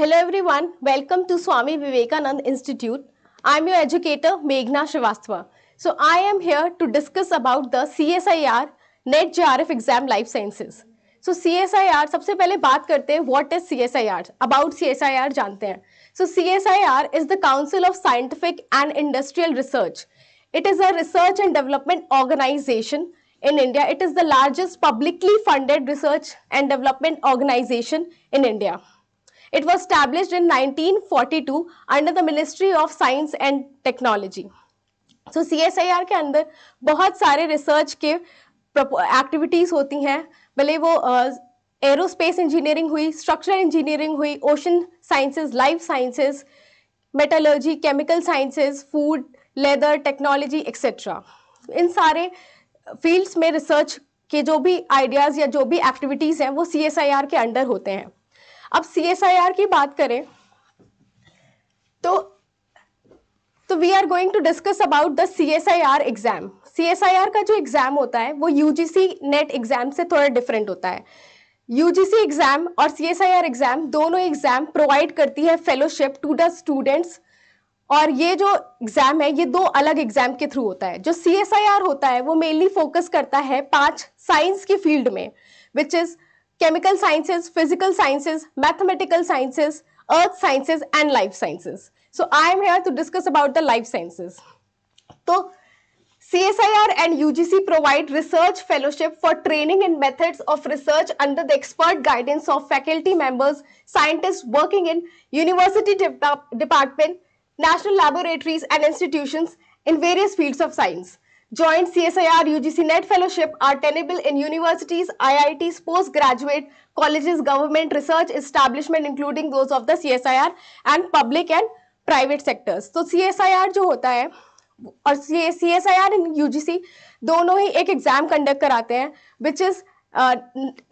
Hello everyone, welcome to Swami Vivekanand Institute. I am your educator Meghna Srivastava. So I am here to discuss about the CSIR NET JRF exam life sciences. So CSIR सबसे पहले बात करते हैं what is CSIR? About CSIR जानते हैं. So CSIR is the Council of Scientific and Industrial Research. It is a research and development organization in India. It is the largest publicly funded research and development organization in India. It was established in 1942 under the Ministry of Science and Technology. So CSIR के अंदर बहुत सारे research के activities होती हैं। भले वो aerospace engineering हुई स्ट्रक्चरल इंजीनियरिंग हुई ocean sciences life sciences metallurgy chemical sciences food leather technology etcetera इन सारे फील्ड्स में रिसर्च के जो भी आइडियाज़ या जो भी एक्टिविटीज़ हैं, वो सी के अंडर होते हैं। अब सीएसआईआर की बात करें तो तो we are going to discuss about the C S I R exam C S I R का जो एग्ज़ाम होता है, वो यूजीसी नेट एग्ज़ाम से थोड़ा डिफरेंट होता है. यूजीसी एग्ज़ाम और C S I R exam दोनों एग्ज़ाम प्रोवाइड करती है फेलोशिप टू द स्टूडेंट्स और ये जो एग्ज़ाम है, ये दो अलग एग्ज़ाम के थ्रू होता है. जो सी एस आई आर होता है, वो मेनली फोकस करता है पाँच साइंस की फ़ील्ड में which is chemical sciences, physical sciences, mathematical sciences, earth sciences and life sciences. So I am here to discuss about the life sciences. So CSIR and UGC provide research fellowship for training in methods of research under the expert guidance of faculty members, scientists working in university de department, national laboratories and institutions in various fields of science. Joint CSIR UGC NET fellowship are tenable in universities, IITs, postgraduate colleges, government research establishment including those of the CSIR and public and private sectors. तो CSIR जो होता है और C S I R and UGC दोनों ही एक exam conduct कराते हैं which is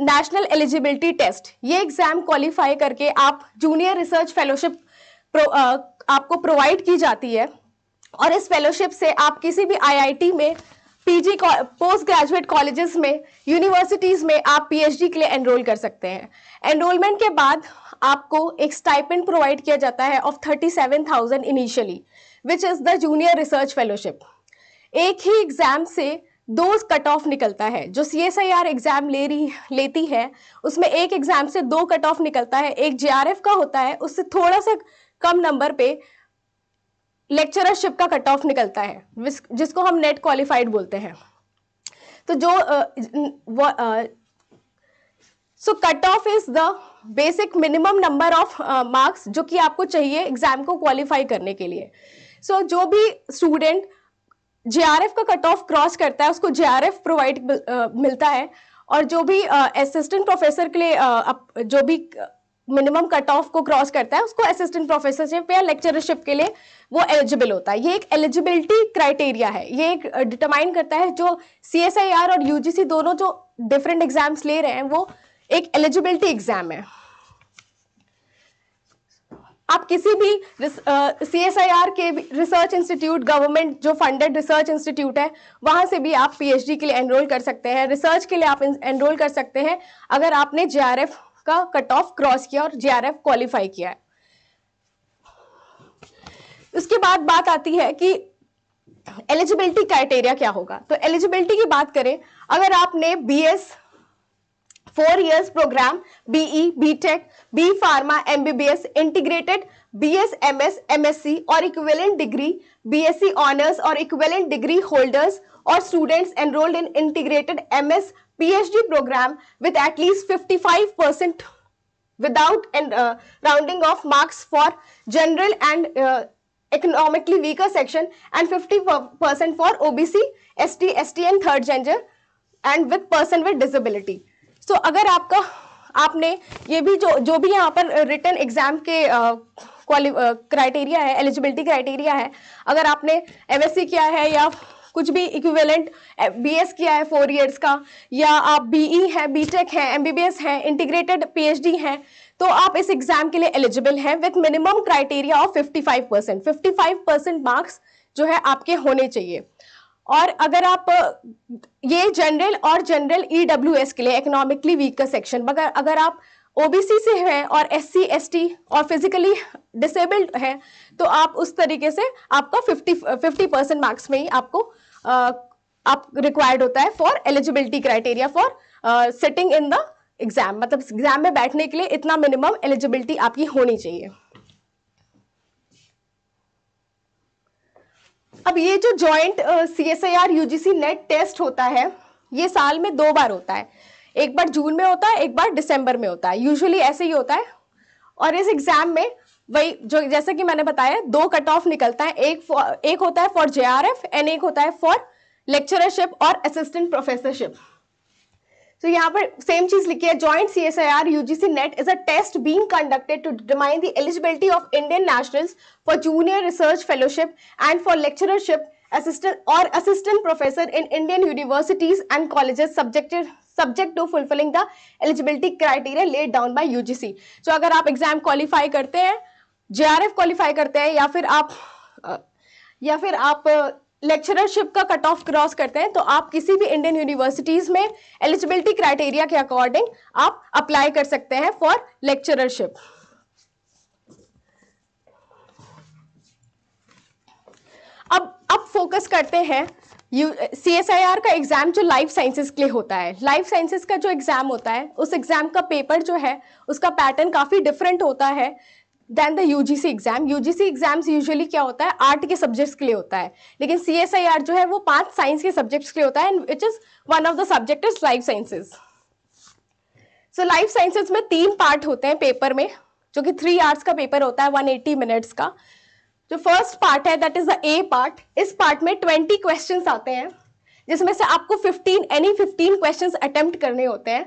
national eligibility test ये एग्ज़ाम क्वालिफाई करके आप जूनियर रिसर्च फेलोशिप आपको प्रोवाइड की जाती है और इस फेलोशिप से आप किसी भी आईआईटी में पीजी पोस्ट ग्रेजुएट कॉलेजेस में यूनिवर्सिटीज में आप पीएचडी के लिए एनरोल कर सकते हैं। एनरोलमेंट के बाद आपको एक स्टाइपेंड प्रोवाइड किया जाता है of thirty seven thousand initially which is the junior research fellowship एक ही एग्ज़ाम से दो कट ऑफ़ निकलता है। जो C S I R exam ले रही, लेती है, उसमें एक एग्ज़ाम से दो कट ऑफ़ निकलता है। एक जे आर एफ़ का होता है, उससे थोड़ा सा कम नंबर पे लेक्चरशिप का कट ऑफ़ निकलता है जिसको हम नेट क्वालिफाइड बोलते हैं। तो जो so cut off is the basic minimum number of marks जो कि आपको चाहिए एग्ज़ाम को क्वालिफाई करने के लिए। सो so, जो भी स्टूडेंट जेआरएफ का कट ऑफ़ क्रॉस करता है उसको जेआरएफ प्रोवाइड uh, मिलता है। और जो भी असिस्टेंट uh, प्रोफेसर के लिए uh, जो भी मिनिमम कट ऑफ़ को क्रॉस करता है, उसको असिस्टेंट प्रोफेसरशिप या लेक्चरशिप के लिए वो एलिजिबल होता है। ये एक एलिजिबिलिटी क्राइटेरिया है। ये एक डिटरमाइन करता है जो सीएसआईआर और यूजीसी दोनों जो डिफरेंट एग्ज़ाम्स ले रहे हैं, वो एक एलिजिबिलिटी एग्ज़ाम है। आप किसी भी सी एस आई आर के रिसर्च इंस्टीट्यूट गवर्नमेंट जो फंडेड रिसर्च इंस्टीट्यूट है, वहाँ से भी आप पीएचडी के लिए एनरोल कर सकते हैं। रिसर्च के लिए आप एनरोल कर सकते हैं। अगर आपने जेआरएफ का कट ऑफ़ क्रॉस किया और जेआरएफ क्वालिफाई किया है। उसके बाद बात आती है कि एलिजिबिलिटी क्राइटेरिया क्या होगा। तो एलिजिबिलिटी की बात करें, अगर आपने B S four years program BE BTech B pharma MBBS integrated BS MS MSc और इक्विवेलेंट डिग्री बीएससी ऑनर्स और इक्विवेलेंट डिग्री होल्डर्स और students enrolled in integrated MS PhD program with at least 55% without and uh, rounding off marks for general and uh, economically weaker section and 50% for OBC, ST, ST and third gender and with person with disability. तो अगर आपका आपने ये भी जो जो भी यहाँ पर रिटर्न एग्ज़ाम के क्राइटेरिया है एलिजिबिलिटी क्राइटेरिया है अगर आपने एमएससी किया है या कुछ भी इक्विवेलेंट बीएस किया है फोर इयर्स का, या आप बीई e है बीटेक है एमबीबीएस है इंटीग्रेटेड पीएचडी है तो आप इस एग्ज़ाम के लिए एलिजिबल हैं with minimum criteria of 55 percent fifty percent marks जो है आपके होने चाहिए। और अगर आप, ये जनरल और जनरल ईडब्ल्यूएस के लिए इकोनॉमिकली वीकर सेक्शन मगर अगर आप ओबीसी से है और एस सी एस टी और फिजिकली डिसेबल्ड है तो आप उस तरीके से आपका 50 50 परसेंट मार्क्स में ही आपको uh, आप रिक्वायर्ड होता है for eligibility criteria for sitting in the exam मतलब एग्ज़ाम में बैठने के लिए इतना मिनिमम एलिजिबिलिटी आपकी होनी चाहिए। अब ये जो joint C S I R UGC NET test होता है ये साल में दो बार होता है। एक बार जून में होता है, एक बार दिसंबर में होता है। यूजुअली ऐसे ही होता है। और इस एग्ज़ाम में वही जो, जैसे कि मैंने बताया, दो कट ऑफ़ निकलता है। एक एक होता है for J R F and एक होता है फॉर लेक्चरशिप और असिस्टेंट प्रोफेसरशिप तो यहाँ पर सेम चीज़ लिखी है joint C S I R UGC NET is a test being conducted to determine the eligibility of Indian nationals for junior research fellowship and for lectureship assistant और assistant professor in Indian universities and colleges subjected subject to fulfilling the eligibility criteria laid down by UGC so अगर आप exam qualify करते हैं JRF qualify करते हैं, या फिर आप या फिर आप लेक्चररशिप का कट ऑफ़ क्रॉस करते हैं तो आप किसी भी इंडियन यूनिवर्सिटीज में एलिजिबिलिटी क्राइटेरिया के अकॉर्डिंग आप अप्लाई कर सकते हैं फॉर लेक्चररशिप अब फोकस करते हैं, you C S I R का एग्ज़ाम जो लाइफ साइंसेस के लिए होता है। लाइफ साइंसेस का जो एग्ज़ाम होता है, उस एग्ज़ाम का पेपर जो है, उसका पैटर्न काफ़ी डिफरेंट होता है than the UGC exam UGC exams usually क्या होता है आर्ट के सब्जेक्ट्स के लिए होता है। लेकिन सी एस आई आर जो है, वो पाँच साइंस के सब्जेक्ट्स के लिए होता है and which is one of the subject is life sciences so life sciences में तीन पार्ट होते हैं पेपर में, जो कि थ्री आवर्स का पेपर होता है वन एट्टी मिनट्स का। जो फ़र्स्ट पार्ट है that is the A part इस पार्ट में ट्वेंटी क्वेश्चन आते हैं, जिसमें से आपको fifteen any fifteen question attempt करने होते हैं।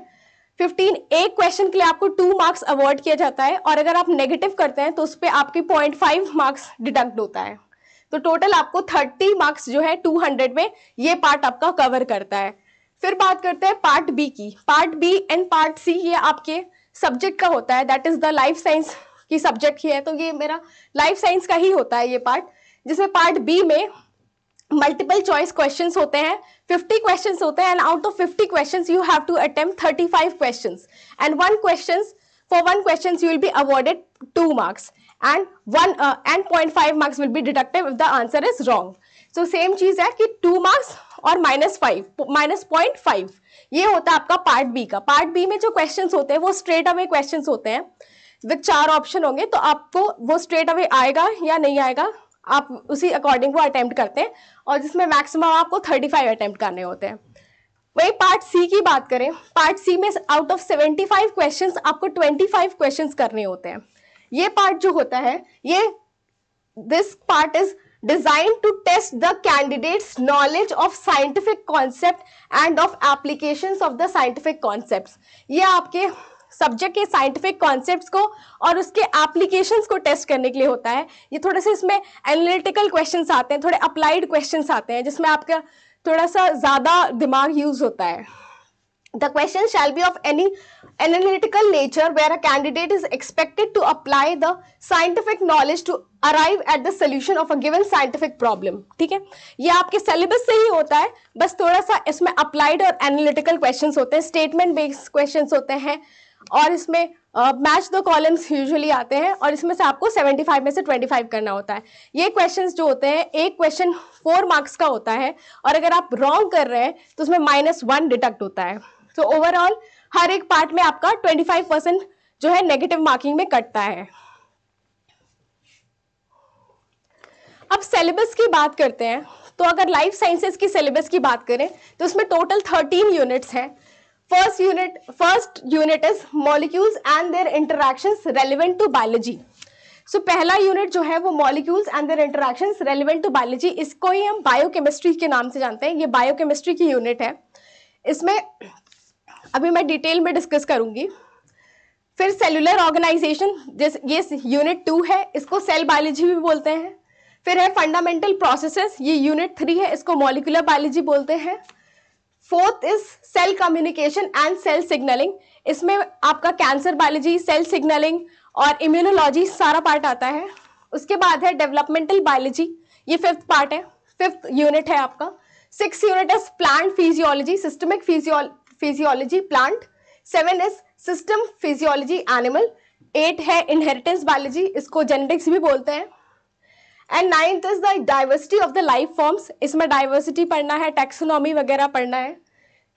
फिफ्टीन एक क्वेश्चन के लिए आपको टू मार्क्स अवॉर्ड किया जाता है, और अगर आप नेगेटिव करते हैं तो उस पर आपके पॉइंट फाइव मार्क्स डिडक्ट होता है। तो टोटल आपको थर्टी मार्क्स जो है टू हंड्रेड में ये पार्ट आपका कवर करता है। फिर बात करते हैं पार्ट बी की। Part B and part C ये आपके सब्जेक्ट का होता है that is the life science की सब्जेक्ट ही है तो ये मेरा लाइफ साइंस का ही होता है ये पार्ट जिसमें पार्ट बी में मल्टीपल चॉइस क्वेश्चंस होते हैं 50 क्वेश्चंस होते हैं and out of 50 questions you have to attempt 35 questions and one questions for one questions you will be awarded two marks and one and point five marks will be deducted if the answer is wrong so same चीज़ है कि two marks और minus five minus point five ये होता है आपका part B का। Part B में जो क्वेश्चन होते हैं, वो स्ट्रेट अवे क्वेश्चन होते हैं। विद चार ऑप्शन होंगे तो आपको वो स्ट्रेट अवे आएगा या नहीं आएगा, आप उसी अकॉर्डिंग वो अटेम्प्ट करते हैं और जिसमें मैक्सिमम आपको 35 अटेम्प्ट करने होते हैं। वही पार्ट सी की बात करें पार्ट सी में आउट ऑफ़ 75 क्वेश्चंस आपको 25 क्वेश्चंस करने होते हैं। ये पार्ट जो होता है, ये this part is design to test the candidates knowledge of scientific concept and of application of the scientific concept ये आपके सब्जेक्ट के साइंटिफिक कॉन्सेप्ट्स को और उसके एप्लीकेशंस को टेस्ट करने के लिए होता है। ये थोड़े से इसमें एनालिटिकल क्वेश्चंस आते हैं, थोड़े अप्लाइड क्वेश्चंस आते हैं, जिसमें आपका थोड़ा सा ज़्यादा दिमाग यूज़ होता है। The question shall be of any analytical nature where a candidate is expected to apply the scientific knowledge to arrive at the solution of a given scientific problem, ठीक है? ये आपके सिलेबस से ही होता है, बस थोड़ा सा इसमें अप्लाइड और एनालिटिकल क्वेश्चंस होते हैं स्टेटमेंट बेस्ड क्वेश्चंस होते हैं और इसमें मैच द कॉलम्स यूजुअली आते हैं और इसमें से आपको 75 में से 25 करना होता है। ये क्वेश्चंस जो होते हैं एक क्वेश्चन फोर मार्क्स का होता है और अगर आप रॉन्ग कर रहे हैं तो उसमें माइनस वन डिडक्ट होता है। तो so, ओवरऑल हर एक पार्ट में आपका 25 परसेंट जो है नेगेटिव मार्किंग में कटता है। अब सिलेबस की बात करते हैं। तो अगर लाइफ साइंसेस की सिलेबस की बात करें तो उसमें टोटल 13 यूनिट्स हैं। First unit, first unit is molecules and their interactions relevant to biology. So so, पहला यूनिट जो है वो molecules and their interactions relevant to biology इसको ही हम बायोकेमिस्ट्री के नाम से जानते हैं। ये बायोकेमिस्ट्री की यूनिट है। इसमें अभी मैं डिटेल में डिस्कस करूँगी। फिर सेलुलर ऑर्गेनाइजेशन जिस ये यूनिट टू है इसको सेल बायोलॉजी भी बोलते हैं। फिर है फंडामेंटल प्रोसेसेस ये यूनिट थ्री है इसको मॉलिकुलर बायोलॉजी बोलते हैं। Fourth is cell communication and cell signalling. इसमें आपका कैंसर बायोलॉजी, सेल सिग्नलिंग और इम्यूनोलॉजी सारा पार्ट आता है। उसके बाद है डेवलपमेंटल बायोलॉजी ये फिफ्थ पार्ट है। फिफ्थ यूनिट है आपका। Six unit is plant physiology systemic physiology plant seven is system physiology animal eight है इनहेरिटेंस बायोलॉजी इसको जेनेटिक्स भी बोलते हैं। And ninth is the diversity of the life forms इसमें डाइवर्सिटी पढ़ना है टेक्सोनॉमी वगैरह पढ़ना है।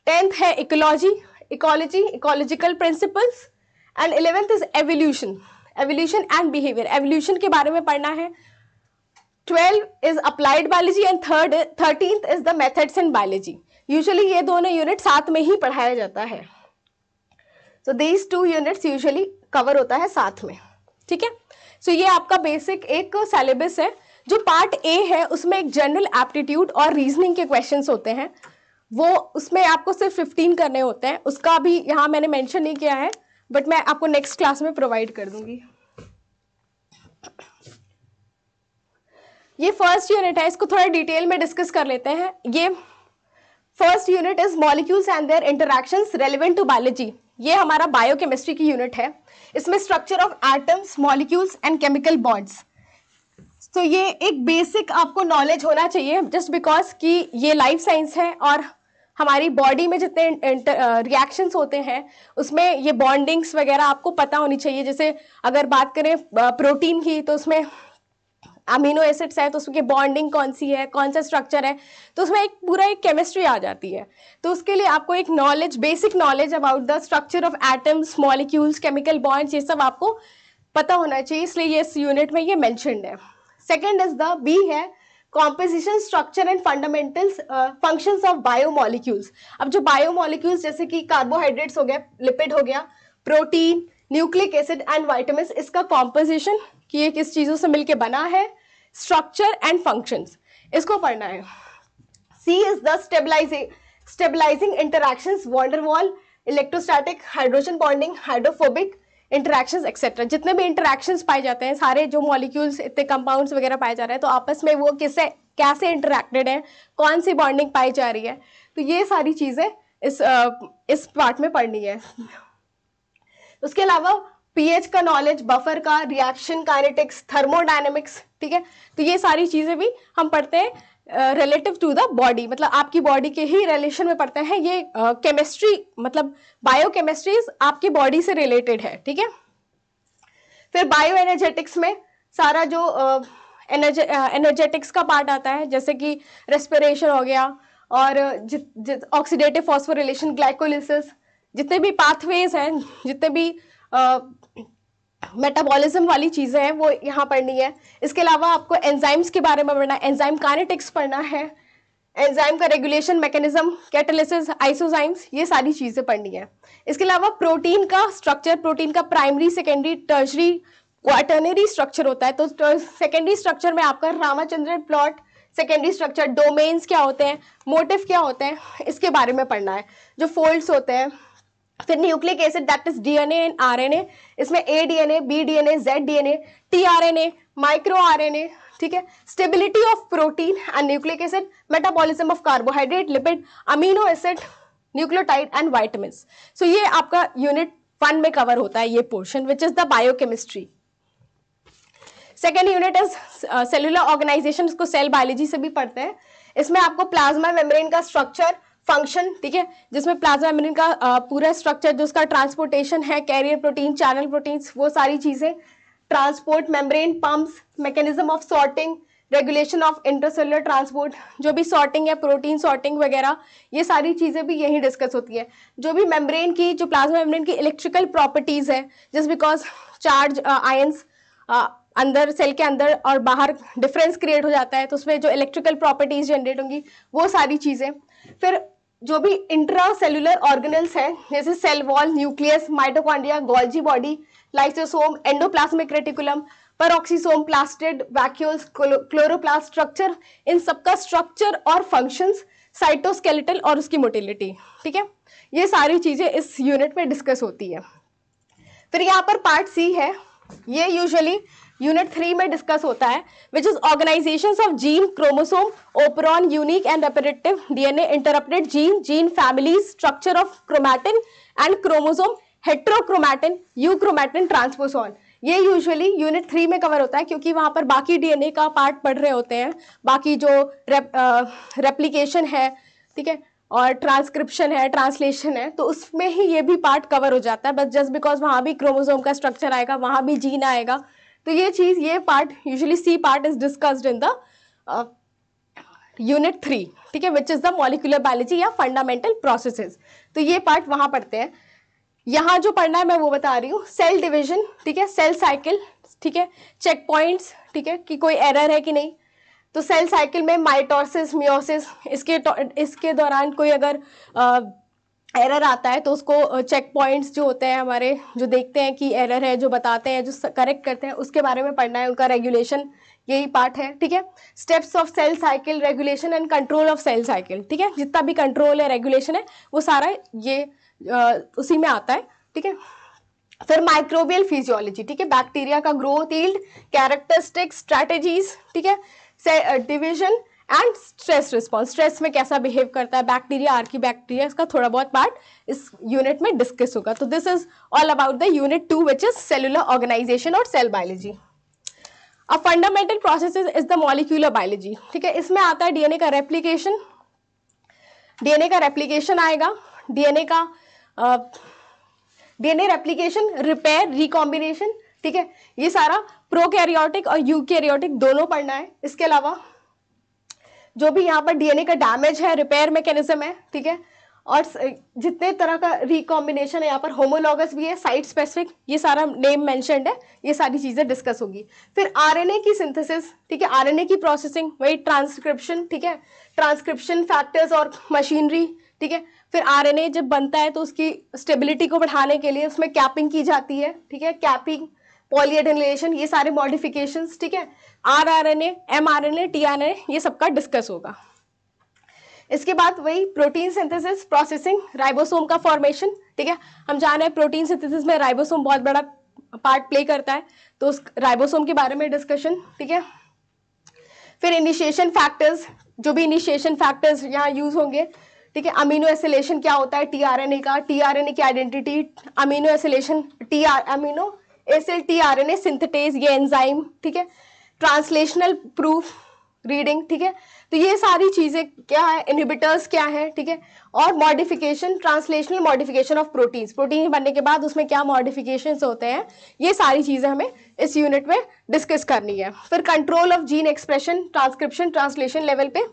टेंथ है ecology ecology, ecological principles and eleventh is evolution evolution and behaviour evolution के बारे में पढ़ना है। Twelve is applied biology and third thirteenth is the methods in biology usually ये दोनों यूनिट साथ में ही पढ़ाया जाता है। So these two units usually cover होता है साथ में। ठीक है? सो ये आपका बेसिक एक सिलेबस है, जो पार्ट ए है, उसमें एक जनरल एप्टीट्यूड और रीजनिंग के क्वेश्चंस होते हैं। वो उसमें आपको सिर्फ़ 15 करने होते हैं। उसका भी यहाँ मैंने मेंशन नहीं किया है बट मैं आपको नेक्स्ट क्लास में प्रोवाइड कर दूँगी। ये फ़र्स्ट यूनिट है, इसको थोड़ा डिटेल में डिस्कस कर लेते हैं। ये first unit is molecules and their interactions relevant to biology ये हमारा बायोकेमिस्ट्री की यूनिट है। इसमें structure of atoms molecules and chemical bonds तो ये एक बेसिक आपको नॉलेज होना चाहिए जस्ट बिकॉज़ कि ये लाइफ साइंस है और हमारी बॉडी में जितने रिएक्शंस होते हैं, उसमें ये बॉन्डिंग्स वगैरह आपको पता होनी चाहिए। जैसे अगर बात करें प्रोटीन की तो उसमें अमीनो एसिड्स है तो उसकी बॉन्डिंग कौन सी है, कौन सा स्ट्रक्चर है तो उसमें एक पूरा एक केमिस्ट्री आ जाती है। तो उसके लिए आपको एक knowledge basic knowledge about the structure of atoms molecules chemical bonds ये सब आपको पता होना चाहिए। इसलिए ये इस यूनिट में ये मैंशनड है। सेकेंड इज़ द बी है composition structure and fundamentals functions of biomolecules अब जो बायोमोलिक्यूल्स जैसे कि कार्बोहाइड्रेट्स हो गया लिपिड हो गया protein nucleic acid and vitamin इसका कॉम्पोजिशन कि ये किस चीज़ों से मिलके बना है? स्ट्रक्चर एंड फ़ंक्शंस इसको पढ़ना है। C is the stabilising stabilising interactions van der Waals electrostatic hydrogen bonding hydrophobic interactions etcetera जितने भी इंटरक्शंस पाए जाते हैं, सारे जो मॉलिक्यूल्स इतने कंपाउंड्स वगैरह पाए जा रहे हैं तो आपस में वो किससे, कैसे इंटरेक्टेड है, कौन सी बॉन्डिंग पाई जा रही है तो ये सारी चीज़ें इस इस पार्ट में पढ़नी है। उसके अलावा पीएच का नॉलेज बफर का रिएक्शन काइनेटिक्स थर्मोडायनेमिक्स ठीक है? तो ये सारी चीज़ें भी हम पढ़ते हैं। रिलेटिव टू द बॉडी मतलब आपकी बॉडी के ही रिलेशन में पढ़ते हैं। ये केमिस्ट्री uh, मतलब बायोकेमिस्ट्री आपकी बॉडी से रिलेटेड है ठीक है? फिर बायो एनर्जेटिक्स में सारा जो एनर्जेटिक्स uh, का पार्ट आता है जैसे कि रेस्पिरेशन हो गया और ऑक्सीडेटिव फॉस्फोरिलेशन ग्लाइकोलिसिस जितने भी पाथवेज हैं जितने भी मेटाबॉलिज्म वाली चीज़ें हैं, वो यहाँ पढ़नी है। इसके अलावा आपको एंजाइम्स के बारे में पढ़ना एंजाइम काइनेटिक्स पढ़ना है एंजाइम का रेगुलेशन मैकेनिज्म कैटलिसिस आइसोजाइम्स ये सारी चीज़ें पढ़नी है। इसके अलावा प्रोटीन का स्ट्रक्चर प्रोटीन का primary secondary tertiary quaternary structure होता है। तो सेकेंडरी स्ट्रक्चर में आपका Ramachandran plot secondary structure domains क्या होते हैं मोटिव क्या होते हैं, इसके बारे में पढ़ना है। जो फोल्ड्स होते हैं फिर nucleic acid that is DNA and RNA इसमें A DNA B DNA Z DNA T RNA micro RNA ठीक है? Stability of protein and nucleic acid metabolism of carbohydrate lipid amino acid nucleotide and vitamin so ये आपका unit one में cover होता है ये portion which is the biochemistry second unit is cellular organisation इसको cell biology से भी पढ़ते हैं। इसमें आपको प्लाज्मा मेम्ब्रेन का स्ट्रक्चर फ़ंक्शन ठीक है? जिसमें प्लाज्मा मेम्ब्रेन का पूरा स्ट्रक्चर जो उसका ट्रांसपोर्टेशन है कैरियर प्रोटीन चैनल प्रोटीन्स वो सारी चीज़ें transport membrane pumps mechanism of sorting regulation of intercellular transport जो भी सॉर्टिंग है प्रोटीन सॉर्टिंग वगैरह, ये सारी चीज़ें भी यही डिस्कस होती है। जो भी मेम्ब्रेन की, जो प्लाज्मा मेम्ब्रेन की इलेक्ट्रिकल प्रॉपर्टीज़ है जस्ट बिकॉज़ चार्ज आयंस अंदर सेल के अंदर और बाहर डिफरेंस क्रिएट हो जाता है तो उसमें जो इलेक्ट्रिकल प्रॉपर्टीज़ जनरेट होंगी, वो सारी चीज़ें। फिर जो भी इंट्रा सेलुलर ऑर्गेनल्स हैं, जैसे cell wall nucleus mitochondria Golgi body lysosome endoplasmic reticulum peroxisome plastid vacuoles chloroplast structure इन सबका स्ट्रक्चर और फ़ंक्शंस साइटोस्केलेटल और उसकी मोटिलिटी ठीक है? ये सारी चीज़ें इस यूनिट में डिस्कस होती है। फिर यहाँ पर पार्ट सी है। ये यूजुअली यूनिट थ्री में डिस्कस होता है which is organisation of gene chromosome operon unique and repetitive DNA interrupted gene gene families structure of chromatin and chromosome heterochromatin euchromatin transposon ये यूजुअली यूनिट थ्री में cover होता है क्योंकि वहाँ पर बाकी डीएनए का पार्ट पढ़ रहे होते हैं। बाकी जो रेप, रेप्लीकेशन है ठीक है और ट्रांसक्रिप्शन है ट्रांसलेशन है तो उसमें ही ये भी पार्ट कवर हो जाता है। बस जस्ट बिकॉज़ वहाँ भी क्रोमोजोम का स्ट्रक्चर आएगा वहाँ भी जीन आएगा तो ये चीज़, ये part usually C part is discussed in the unit three ठीक है which is the molecular biology या फंडामेंटल प्रोसेसेस तो ये पार्ट वहाँ पढ़ते हैं। यहाँ जो पढ़ना है, मैं वो बता रही हूँ। सेल डिविजन ठीक है सेल साइकिल ठीक है चेक पॉइंट्स ठीक है, कि कोई एरर है कि नहीं। तो सेल साइकिल में माइटोसिस मियोसिस इसके इसके दौरान कोई अगर एरर आता है तो उसको चेक पॉइंट्स जो होते हैं हमारे जो देखते हैं कि एरर है जो बताते हैं जो करेक्ट करते हैं उसके बारे में पढ़ना है उनका रेगुलेशन यही पार्ट है ठीक है? Steps of cell cycle regulation and control of cell cycle ठीक है? जितना भी कंट्रोल है रेगुलेशन है वो सारा ये आ, उसी में आता है ठीक है? फिर माइक्रोबियल फिजियोलॉजी ठीक है? बैक्टीरिया का ग्रोथ ईल्ड कैरेक्टरिस्टिक स्ट्रैटेजीज ठीक है? Division and stress response stress में कैसा बिहेव करता है? बैक्टीरिया आर्की बैक्टीरिया इसका थोड़ा बहुत पार्ट इस यूनिट में डिस्कस होगा। तो this is all about the unit two which is cellular organisation और सेल बायोलॉजी अब fundamental process is the molecular biology ठीक है? इसमें आता है डीएनए का रेप्लीकेशन डीएनए का रेप्लीकेशन आएगा। डीएनए का डीएनए रेप्लीकेशन रिपेयर रिकॉम्बिनेशन ठीक है? ये सारा प्रोकैरियोटिक और यूकैरियोटिक दोनों पढ़ना है। इसके अलावा जो भी यहाँ पर डीएनए का डैमेज है रिपेयर मैकेनिज्म है, ठीक है? और जितने तरह का रिकॉम्बिनेशन है यहाँ पर होमोलॉगस भी है साइट स्पेसिफिक ये सारा नेम मैंशनड है, ये सारी चीज़ें डिस्कस होगी। फिर आरएनए की सिंथेसिस ठीक है? आरएनए की प्रोसेसिंग वही ट्रांसक्रिप्शन ठीक है? ट्रांसक्रिप्शन फैक्टर्स और मशीनरी ठीक है? फिर आरएनए जब बनता है तो उसकी स्टेबिलिटी को बढ़ाने के लिए उसमें कैपिंग की जाती है, ठीक है? कैपिंग पॉलीएडिलेशन ये सारे मॉडिफिकेशन ठीक है? R R N M R N A T R N A ये सबका डिस्कस होगा। इसके बाद वही प्रोटीन सिंथेसिस प्रोसेसिंग राइबोसोम का फॉर्मेशन ठीक है? हम जान रहे हैं प्रोटीन सिंथेसिस में राइबोसोम बहुत बड़ा पार्ट प्ले करता है तो उस राइबोसोम के बारे में डिस्कशन ठीक है? फिर इनिशिएशन फैक्टर्स जो भी इनिशिएशन फैक्टर्स यहाँ यूज़ होंगे, ठीक है? अमीनो एसिलेशन क्या होता है? टीआरएनए का टीआरएनए की identity amino acylation T R amino acyl tRNA synthetase ये एंजाइम ठीक है? ट्रांसलेशनल प्रूफ रीडिंग ठीक है? तो ये सारी चीज़ें क्या है? इनहिबिटर्स क्या है, ठीक है? और modification translational modification of proteins protein बनने के बाद उसमें क्या मॉडिफिकेशन होते हैं? ये सारी चीज़ें हमें इस यूनिट में डिस्कस करनी है। फिर control of gene expression transcription translation level पे।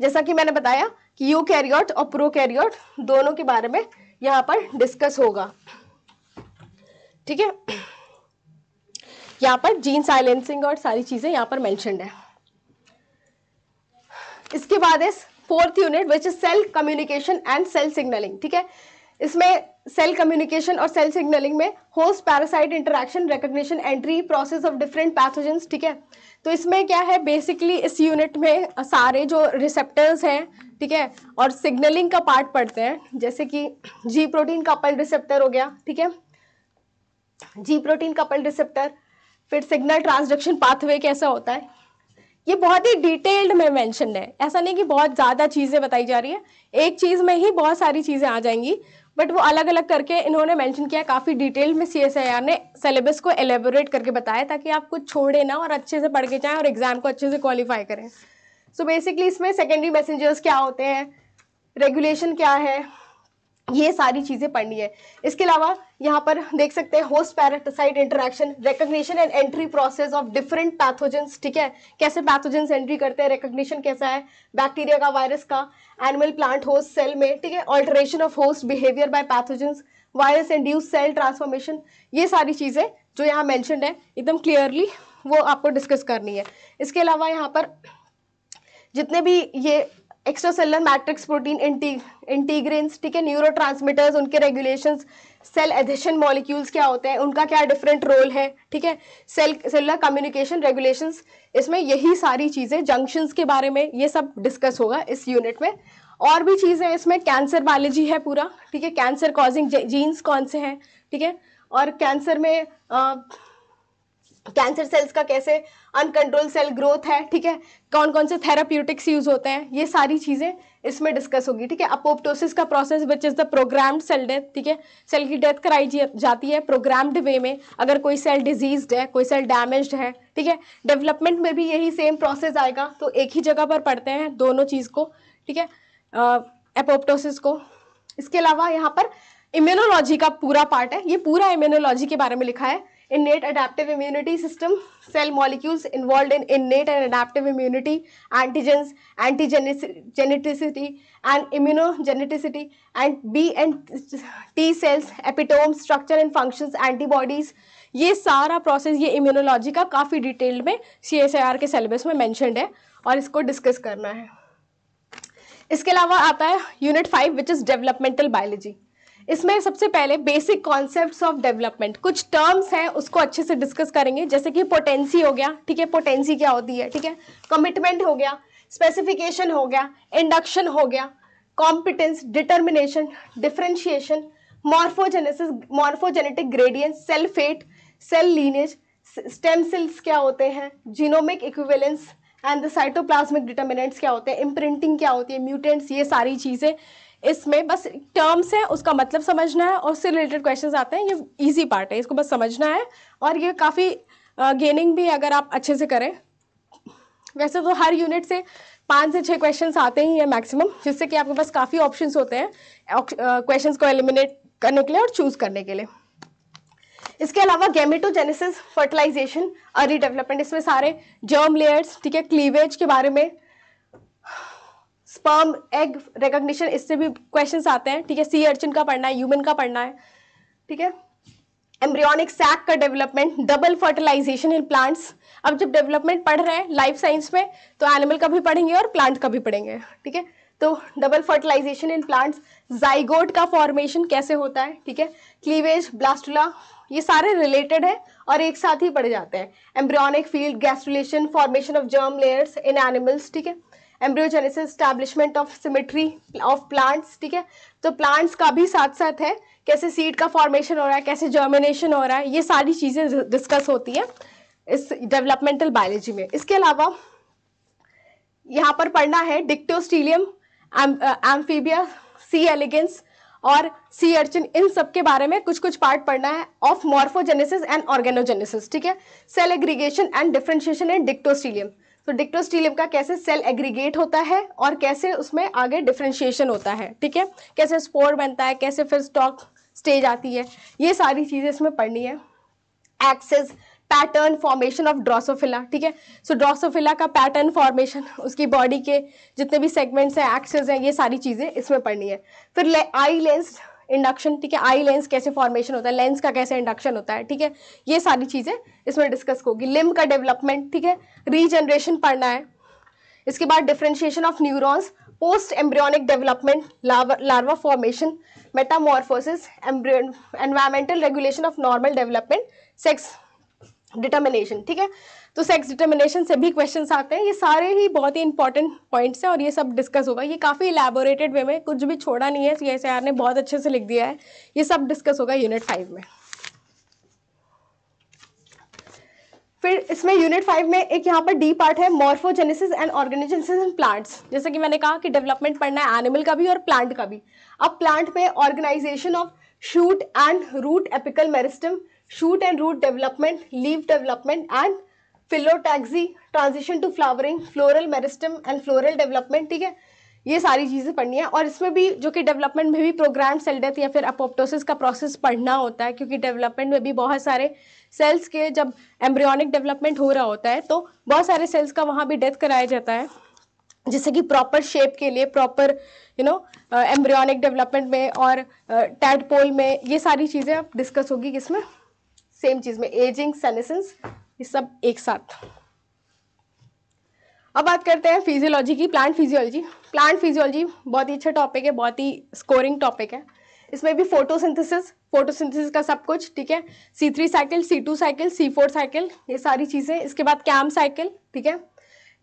जैसा कि मैंने बताया कि यू कैरियोट और प्रो कैरियोट दोनों के बारे में यहाँ पर डिस्कस होगा। ठीक है? यहाँ पर जीन साइलेंसिंग और सारी चीज़ें यहाँ पर मैंशनड है। इसके बाद इस fourth unit which is cell communication and cell signalling ठीक है? इसमें सेल कम्युनिकेशन और सेल सिग्नलिंग में host parasite interaction recognition entry process of different pathogens ठीक है? तो इसमें क्या है? बेसिकली इस यूनिट में सारे जो रिसेप्टर्स हैं, ठीक है? और सिग्नलिंग का पार्ट पढ़ते हैं। जैसे कि जी प्रोटीन कपल रिसेप्टर हो गया, ठीक है? जी प्रोटीन कपल रिसेप्टर फिर सिग्नल ट्रांसडक्शन पाथवे कैसा होता है? ये बहुत ही डिटेल्ड में मेंशन है। ऐसा नहीं कि बहुत ज़्यादा चीज़ें बताई जा रही है। एक चीज़ में ही बहुत सारी चीज़ें आ जाएँगी बट वो अलग अलग करके इन्होंने मेंशन किया, काफ़ी डिटेल में सीएसआईआर ने सिलेबस को एलेबोरेट करके बताया, ताकि आप कुछ छोड़े ना और अच्छे से पढ़ के जाएँ और एग्ज़ाम को अच्छे से क्वालिफाई करें। सो बेसिकली इसमें सेकेंडरी मैसेंजर्स क्या होते हैं? रेगुलेशन क्या है? ये सारी चीज़ें पढ़नी है। इसके अलावा यहाँ पर देख सकते हैं host parasite interaction recognition and entry process of different pathogens ठीक है? कैसे पैथोजेंस एंट्री करते हैं रिकग्निशन कैसा है? बैक्टीरिया का वायरस का एनिमल प्लांट होस्ट सेल में, ठीक है? Alteration of host behaviour by pathogens virus induced cell transformation ये सारी चीज़ें जो यहाँ मैंशनड है, एकदम क्लियरली वो आपको डिस्कस करनी है। इसके अलावा यहाँ पर जितने भी ये एक्स्ट्रासेलुलर मैट्रिक्स प्रोटीन इंटीग्रेंस ठीक है न्यूरो उनके रेगुलेशंस सेल एडिशन मॉलिक्यूल्स क्या होते हैं उनका क्या डिफरेंट रोल है ठीक है? सेल सेलुलर कम्युनिकेशन रेगुलेशंस इसमें यही सारी चीज़ें जंक्शंस के बारे में ये सब डिस्कस होगा इस यूनिट में। और भी चीज़ें इसमें कैंसर बायोलॉजी है पूरा ठीक है? कैंसर कॉजिंग जीन्स कौन से हैं ठीक है? और कैंसर में आ, कैंसर सेल्स का कैसे अनकंट्रोल सेल ग्रोथ है ठीक है? कौन कौन से थेराप्यूटिक्स यूज़ होते हैं, ये सारी चीज़ें इसमें डिस्कस होगी, ठीक है? अपोप्टोसिस का process which is the programmed cell death ठीक है? सेल की डेथ कराई जाती है प्रोग्राम्ड वे में, अगर कोई सेल डिज़ीज़ है, कोई सेल डैमेज है, ठीक है? डेवलपमेंट में भी यही सेम प्रोसेस आएगा तो एक ही जगह पर पढ़ते हैं दोनों चीज़ को, ठीक है? एपोप्टोसिस को। इसके अलावा यहाँ पर इम्यूनोलॉजी का पूरा पार्ट है, ये पूरा इम्यूनोलॉजी के बारे में लिखा है। Innate adaptive immunity system cell molecules involved in innate and adaptive immunity antigens antigenicity and immunogenicity and b and t cells epitome structure and functions antibodies ये सारा प्रोसेस ये इम्यूनोलॉजी का काफ़ी डिटेल्ड में सी एस आई आर के syllabus में mentioned है और इसको डिस्कस करना है इसके अलावा आता है unit five which is developmental biology इसमें सबसे पहले बेसिक कॉन्सेप्ट्स ऑफ़ डेवलपमेंट कुछ टर्म्स हैं, उसको अच्छे से डिस्कस करेंगे। जैसे कि पोटेंसी हो गया, ठीक है? पोटेंसी क्या होती है, ठीक है? कमिटमेंट हो गया स्पेसिफिकेशन हो गया इंडक्शन हो गया competence determination differentiation morphogenesis morphogenetic gradient cell fate cell lineage stem cells क्या होते हैं? Genomic equivalence and the cytoplasmic determinants क्या होते हैं? इम्प्रिंटिंग क्या होती है? म्यूटेंट्स ये सारी चीज़ें। इसमें बस टर्म्स है, उसका मतलब समझना है और उससे रिलेटेड क्वेश्चंस आते हैं। ये इजी पार्ट है, इसको बस समझना है और ये काफ़ी गेनिंग भी अगर आप अच्छे से करें। वैसे तो हर यूनिट से पाँच से छः क्वेश्चन आते ही हैं मैक्सिमम जिससे कि आपके पास काफ़ी ऑप्शन होते हैं क्वेश्चन को एलिमिनेट करने के लिए और चूज़ करने के लिए। इसके अलावा गेमेटोजेनेसिस फर्टिलाइजेशन अर्ली डेवलपमेंट इसमें सारे जर्म लेयर्स ठीक है क्लीवेज के बारे में स्पर्म एग रिकॉग्निशन इससे भी क्वेश्चन आते हैं, ठीक है? सी अर्चिन का पढ़ना है ह्यूमन का पढ़ना है, ठीक है? एम्ब्रियोनिक सैक का development double fertilisation in plants अब जब डेवलपमेंट पढ़ रहे हैं लाइफ साइंस में तो एनिमल का भी पढ़ेंगे और प्लांट का भी पढ़ेंगे, ठीक है? तो double fertilisation in plants zygote का फॉर्मेशन कैसे होता है, ठीक है? क्लीवेज ब्लास्टुला ये सारे रिलेटेड है और एक साथ ही पढ़े जाते हैं. Embryonic field gastrulation formation of germ layers in animals ठीक है? Embryogenesis establishment of symmetry of plants ठीक है? तो प्लांट्स का भी साथ साथ है, कैसे सीड का फॉर्मेशन हो रहा है, कैसे जर्मिनेशन हो रहा है, ये सारी चीज़ें डिस्कस होती है इस डेवलपमेंटल बायोलॉजी में। इसके अलावा यहाँ पर पढ़ना है डिक्टोस्टीलियम एम्फीबिया सी एलिगेंस और सी अर्चिन इन सब के बारे में कुछ कुछ पार्ट पढ़ना है ऑफ़ मॉर्फोजेनेसिस एंड ऑर्गेनोजेनेसिस ठीक है? Cell aggregation and differentiation in Dictyostelium तो डिक्टोस्टीलियम का कैसे सेल एग्रीगेट होता है और कैसे उसमें आगे डिफ्रेंशिएशन होता है, ठीक है? कैसे स्पोर बनता है, कैसे फिर स्टॉक स्टेज आती है, ये सारी चीज़ें इसमें पढ़नी है। Axis pattern formation of Drosophila ठीक है? सो ड्रोसोफिला का पैटर्न फॉर्मेशन उसकी बॉडी के जितने भी सेगमेंट्स हैं एक्सेस हैं, ये सारी चीज़ें इसमें पढ़नी है। फिर आई लेंस इंडक्शन, ठीक है, आई लेंस कैसे फॉर्मेशन होता है, लेंस का कैसे इंडक्शन होता है, ठीक है, ये सारी चीज़ें इसमें डिस्कस होगी। लिम का डेवलपमेंट ठीक है रीजनरेशन पढ़ना है। इसके बाद differentiation of neurons post embryonic development larva formation metamorphosis environmental regulation of normal development sex determination ठीक है। तो सेक्स डिटर्मिनेशन से भी क्वेश्चन आते हैं। ये सारे ही बहुत ही इंपॉर्टेंट पॉइंट्स हैं और ये सब डिस्कस होगा। ये काफ़ी इलेबोरेटेड वे में, कुछ भी छोड़ा नहीं है। सी एस ने बहुत अच्छे से लिख दिया है। ये सब डिस्कस होगा यूनिट फाइव में। फिर इसमें यूनिट फाइव में एक यहाँ पर डी पार्ट है morphogenesis and organogenesis in plants जैसे कि मैंने कहा कि डेवलपमेंट पढ़ना है एनिमल का भी और प्लांट का भी। अब प्लांट में organization of shoot and root apical meristem shoot and root development leaf development and phyllotaxy transition to flowering floral meristem and floral development ठीक है? ये सारी चीज़ें पढ़नी है। और इसमें भी जो कि डेवलपमेंट में भी प्रोग्राम सेल डेथ या फिर अपोप्टोसिस का प्रोसेस पढ़ना होता है क्योंकि डेवलपमेंट में भी बहुत सारे सेल्स के जब एम्ब्रियोनिक डेवलपमेंट हो रहा होता है तो बहुत सारे सेल्स का वहाँ भी डेथ कराया जाता है। जैसे कि प्रॉपर शेप के लिए proper you know embryonic development में और टैडपोल uh, में ये सारी चीज़ें अब डिस्कस होगी किसमें सेम चीज़ में एजिंग सेनेसेंस ये सब एक साथ अब बात करते हैं फिजियोलॉजी की प्लांट फिजियोलॉजी प्लांट फिजियोलॉजी बहुत ही अच्छा टॉपिक है, बहुत ही स्कोरिंग टॉपिक है। इसमें भी फोटोसिंथेसिस फोटोसिंथेसिस का सब कुछ, ठीक है? C three cycle C two cycle C four cycle ये सारी चीज़ें। इसके बाद कैम साइकिल ठीक है?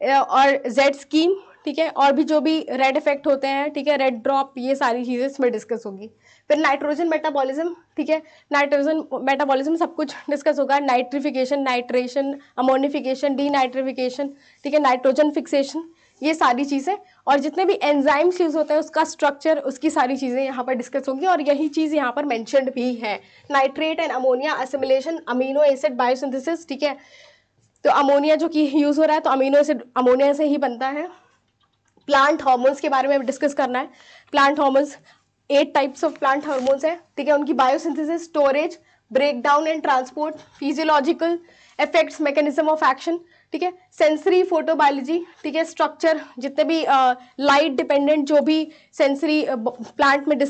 और जेड स्कीम ठीक है? और भी जो भी रेड इफ़ेक्ट होते हैं, ठीक है? रेड ड्रॉप ये सारी चीज़ें इसमें डिस्कस होगी। फिर नाइट्रोजन मेटाबॉलिज्म ठीक है? नाइट्रोजन मेटाबॉलिज्म सब कुछ डिस्कस होगा। Nitrification nitration ammonification denitrification ठीक है? नाइट्रोजन फिक्सेशन ये सारी चीज़ें। और जितने भी एंजाइम्स यूज़ होते हैं, उसका स्ट्रक्चर उसकी सारी चीज़ें यहाँ पर डिस्कस होंगी। और यही चीज़ यहाँ पर मैंशनड भी है। Nitrate and ammonia assimilation amino acid biosynthesis ठीक है? तो अमोनिया जो कि यूज़ हो रहा है तो अमीनो एसिड अमोनिया से ही बनता है। प्लांट हॉर्मोन्स के बारे में डिस्कस करना है। Plant hormones eight types of plant hormones है ठीक है? उनकी biosynthesis storage break down and transport physiological effects mechanism of action ठीक है? सेंसरी फोटोबायोलॉजी ठीक है? स्ट्रक्चर जितने भी लाइट uh, डिपेंडेंट जो भी सेंसरी प्लांट uh, में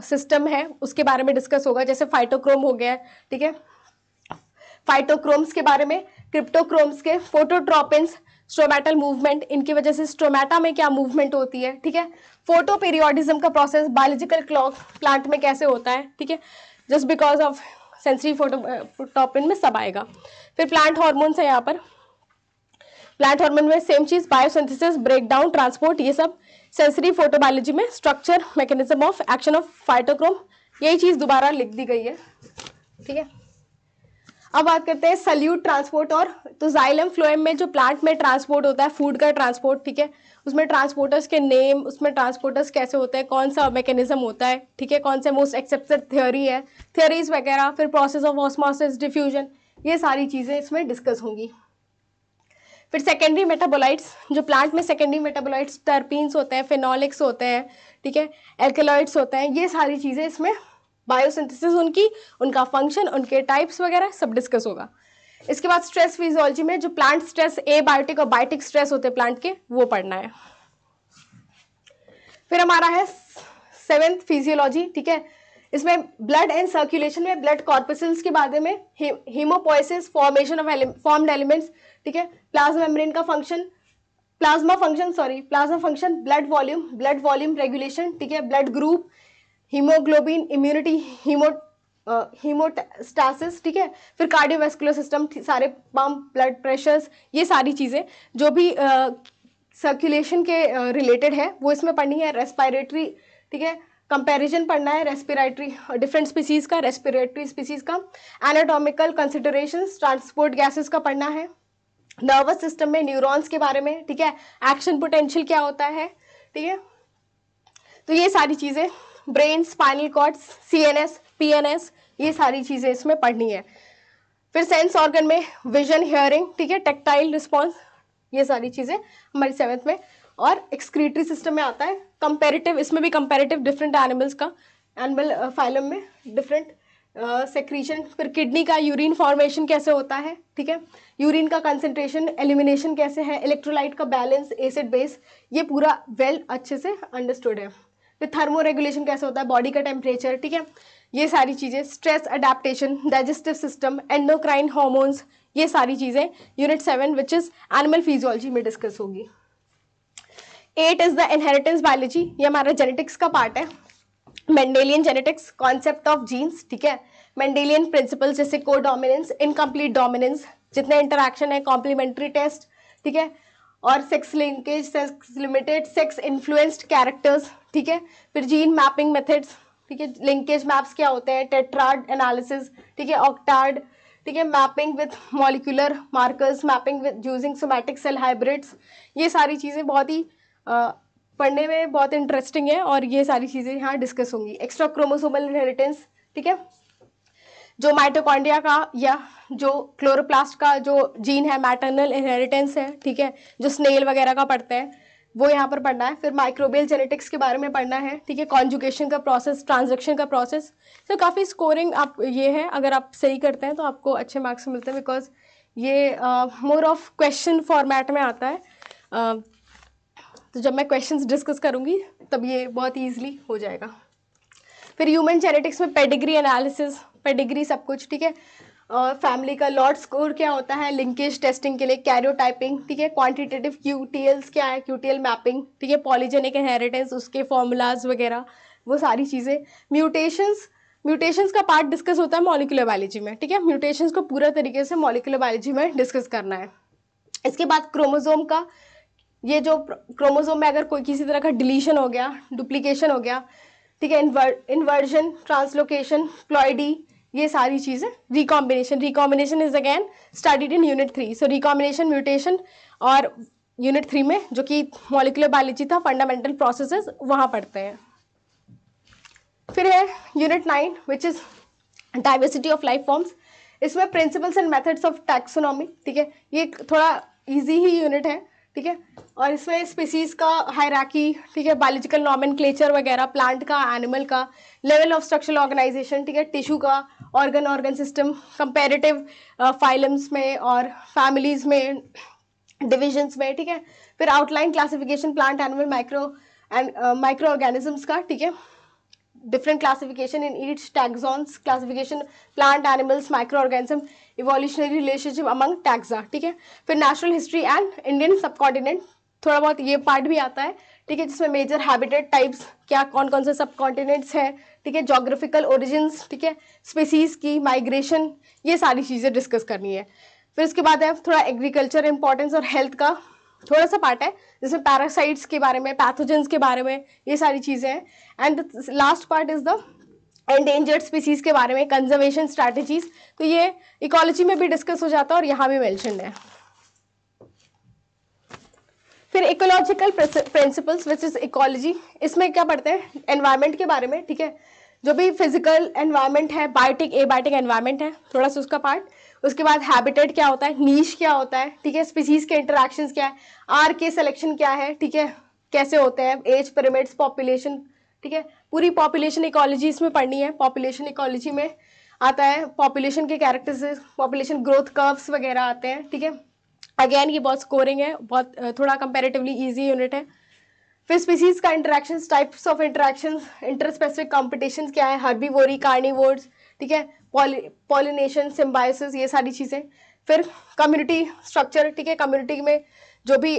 सिस्टम uh, है उसके बारे में डिस्कस होगा। जैसे फाइटोक्रोम हो गया ठीक है? फाइटोक्रोम्स के बारे में क्रिप्टोक्रोम्स के फोटोट्रोपिन्स स्ट्रोमेटल मूवमेंट इनकी वजह से स्ट्रोमेटा में क्या मूवमेंट होती है, ठीक है? फ़ोटो पीरियोडिज्म का प्रोसेस बायोलॉजिकल क्लॉक प्लांट में कैसे होता है, ठीक है? Just because of sensory phototropin में सब आएगा। फिर प्लांट हॉर्मोन्स है यहाँ पर। प्लांट हार्मोन में सेम चीज़ बायोसिंथेसिस ब्रेक डाउन ट्रांसपोर्ट ये सब सेंसरी फोटोबायोलॉजी में structure mechanism of action of phytochrome यही चीज़ दोबारा लिख दी गई है, ठीक है? अब बात करते हैं सल्यूट ट्रांसपोर्ट और। तो जाइलम फ्लोएम में जो प्लांट में ट्रांसपोर्ट होता है, फ़ूड का ट्रांसपोर्ट, ठीक है? उसमें ट्रांसपोर्टर्स के नेम, उसमें ट्रांसपोर्टर्स कैसे होते हैं? कौन सा मैकेनिज्म होता है, ठीक है? कौन से मोस्ट एक्सेप्टेड थियोरी है? थियोरीज वगैरह, फिर प्रोसेस ऑफ़ ऑस्मोसिस डिफ्यूजन ये सारी चीज़ें इसमें डिस्कस होंगी। फिर सेकेंडरी मेटाबोलाइट्स जो प्लांट में सेकेंडरी मेटाबोलाइट्स टर्पीन्स होते हैं फिनॉलिक्स होते हैं, ठीक है? एल्केलॉइड्स होते हैं, ये सारी चीज़ें इसमें बायोसिंथेसिस उनकी, उनका फ़ंक्शन उनके टाइप्स वगैरह सब डिस्कस होगा। इसके बाद स्ट्रेस फिजियोलॉजी में जो प्लांट स्ट्रेस ए बायोटिक और बायोटिक स्ट्रेस होते हैं प्लांट के, वो पढ़ना है। फिर हमारा है सेवेंथ फिजियोलॉजी ठीक है? इसमें ब्लड एंड सर्कुलेशन में ब्लड कॉर्पसल्स के बारे में haemopoiesis formation of formed elements ठीक है? प्लाज्मा मेम्ब्रेन का function plasma function sorry plasma function blood volume blood volume regulation ठीक है? Blood group haemoglobin immunity haemo haemostasis ठीक है? फिर कार्डियोवेस्कुलर सिस्टम सारे पंप ब्लड प्रेशर्स ये सारी चीज़ें जो भी सर्कुलेशन uh, के रिलेटेड uh, है वो इसमें पढ़नी है। रेस्पायरेटरी ठीक है? कंपैरिजन पढ़ना है रेस्पिरेटरी डिफरेंट स्पीसीज का रेस्पिरेटरी स्पीसीज का। एनाटॉमिकल कंसिडरेशन ट्रांसपोर्ट गैसेस का पढ़ना है। नर्वस सिस्टम में न्यूरॉन्स के बारे में ठीक है? एक्शन पोटेंशियल क्या होता है ठीक है? तो ये सारी चीज़ें। Brain spinal cords C N S P N S ये सारी चीज़ें इसमें पढ़नी है। फिर सेंस ऑर्गन में विजन हियरिंग ठीक है टेक्टाइल रिस्पॉन्स ये सारी चीज़ें हमारी सेवेंथ में। और एक्सक्रीटरी सिस्टम में आता है कंपेरेटिव इसमें भी कंपेरेटिव डिफरेंट एनिमल्स का एनिमल फाइलम में डिफरेंट सेक्रीशन फिर किडनी का यूरिन फॉर्मेशन कैसे होता है ठीक है? यूरिन का कंसेंट्रेशन एलिमिनेशन कैसे है इलेक्ट्रोलाइट का बैलेंस एसिड बेस ये पूरा वेल well, अच्छे से अंडरस्टूड है। फिर थर्मो रेगुलेशन कैसे होता है? बॉडी का टेम्परेचर ठीक है? ये सारी चीज़ें stress adaptation digestive system endocrine hormones ये सारी चीज़ें unit seven which is animal physiology में डिस्कस होगी। Eight is the inheritance biology ये हमारा जेनेटिक्स का पार्ट है। Mendelian genetics concept of genes ठीक है? मेंडेलियन प्रिंसिपल जैसे को डोमिनेंस इनकम्प्लीट डोमिनेंस जितने इंटरक्शन है कॉम्प्लीमेंट्री टेस्ट ठीक है? और sex linkage sex limited sex influenced characters ठीक है? फिर जीन मैपिंग मेथड्स ठीक है? लिंकेज मैप्स क्या होते हैं? टेट्राड एनालिसिस ठीक है? ऑक्टार्ड ठीक है? Mapping with molecular markers mapping with using somatic cell hybrids ये सारी चीज़ें बहुत ही पढ़ने में बहुत इंटरेस्टिंग है और ये सारी चीज़ें यहाँ डिस्कस होंगी। एक्स्ट्रा क्रोमोसोमल इनहेरिटेंस ठीक है? जो माइटोकॉन्ड्रिया का या जो क्लोरोप्लास्ट का जो जीन है मैटरनल इनहेरिटेंस है ठीक है जो स्नेल वगैरह का पढ़ते हैं वो यहाँ पर पढ़ना है। फिर माइक्रोबियल जेनेटिक्स के बारे में पढ़ना है ठीक है कॉन्जुकेशन का प्रोसेस ट्रांजेक्शन का प्रोसेस तो काफ़ी स्कोरिंग आप ये है अगर आप सही करते हैं तो आपको अच्छे मार्क्स मिलते हैं बिकॉज़ ये मोर ऑफ़ क्वेश्चन फॉर्मेट में आता है। uh, तो जब मैं क्वेश्चंस डिस्कस करूँगी तब ये बहुत ईजिली हो जाएगा। फिर ह्यूमन जेनेटिक्स में पेडिग्री एनालिसिस पेडिग्री सब कुछ, ठीक है? और फैमिली का लॉट स्कोर क्या होता है? लिंकेज टेस्टिंग के लिए कैरियोटाइपिंग ठीक है? क्वांटिटेटिव क्यूटीएल्स क्या है? क्यूटीएल मैपिंग ठीक है? पॉलीजेनिक इनहेरिटेंस उसके फॉर्मूलाज वगैरह, वो सारी चीज़ें। म्यूटेशंस म्यूटेशंस का पार्ट डिस्कस होता है मॉलिकुलर बायोलॉजी में, ठीक है? म्यूटेशंस को पूरा तरीके से मॉलिकुलर बायोलॉजी में डिस्कस करना है। इसके बाद क्रोमोजोम का, ये जो क्रोमोजोम में अगर कोई किसी तरह का डिलीशन हो गया डुप्लीकेशन हो गया ठीक है इन्वर इन्वर्जन ट्रांसलोकेशन प्लॉयडी ये सारी चीज़ें recombination recombination is again studied in unit three so recombination mutation और यूनिट थ्री में जो कि मॉलिकुलर बायोलॉजी था फंडामेंटल प्रोसेसेस वहाँ पढ़ते हैं। फिर है unit nine which is diversity of life forms इसमें principles and methods of taxonomy ठीक है, ये थोड़ा इजी ही यूनिट है। ठीक है? और इसमें स्पीसीज का हायराकी ठीक है? बायोलॉजिकल नॉमन वगैरह प्लांट का एनिमल का लेवल ऑफ़ स्ट्रक्चरल ऑर्गेनाइजेशन ठीक है? टिश्यू का organ organ system comparative phylums में और फैमिलीज़ में डिविजन्स में, ठीक है? फिर outline classification plant animal micro and microorganisms का, ठीक है? Different classification in each taxons classification, plant, animals, microorganism, evolutionary relationship among taxa, ठीक है? फिर natural history and Indian subcontinent थोड़ा बहुत ये पार्ट भी आता है, ठीक है? जिसमें मेजर हैबिटेट टाइप्स क्या कौन कौन से सब कॉन्टिनेंट्स हैं, ठीक है? जोग्राफिकल ओरिजिन्स ठीक है? स्पीसीज की माइग्रेशन ये सारी चीज़ें डिस्कस करनी है। फिर उसके बाद है, थोड़ा एग्रीकल्चर इंपॉर्टेंस और हेल्थ का थोड़ा सा पार्ट है जिसमें पैरासाइट्स के बारे में पैथोजेंस के बारे में, ये सारी चीज़ें हैं। And last part is the endangered species के बारे में कंजर्वेशन स्ट्रैटेजीज तो ये इकोलॉजी में भी डिस्कस हो जाता है और यहाँ भी मैंशन है। फिर ecological principles which is ecology इसमें क्या पढ़ते हैं? एनवायरमेंट के बारे में, ठीक है? जो भी फ़िज़िकल एनवायरमेंट है बायोटिक ए बायोटिक एनवायरमेंट है, थोड़ा सा उसका पार्ट उसके बाद हैबिटेट क्या होता है? नीच क्या होता है? ठीक है स्पीसीज के इंटरेक्शंस क्या है? आर के सिलेक्शन क्या है? ठीक है, कैसे होते हैं? एज पिरामिड्स पॉपुलेशन ठीक है? पूरी पॉपुलेशन इकोलॉजी इसमें पढ़नी है। पॉपुलेशन इकोलॉजी में आता है। पॉपुलेशन के कैरेक्टर्स पॉपुलेशन ग्रोथ कर्व्स वगैरह आते हैं। ठीक है? अगेन ये बहुत स्कोरिंग है। बहुत थोड़ा कंपेरेटिवली ईजी यूनिट है। फिर स्पीसीज का interaction types of interaction interspecific competition क्या है? हर्बीवोरी कार्निवोर्स ठीक है? पॉलिनेशन सिम्बाइसिस ये सारी चीज़ें। फिर कम्युनिटी स्ट्रक्चर ठीक है? कम्युनिटी में जो भी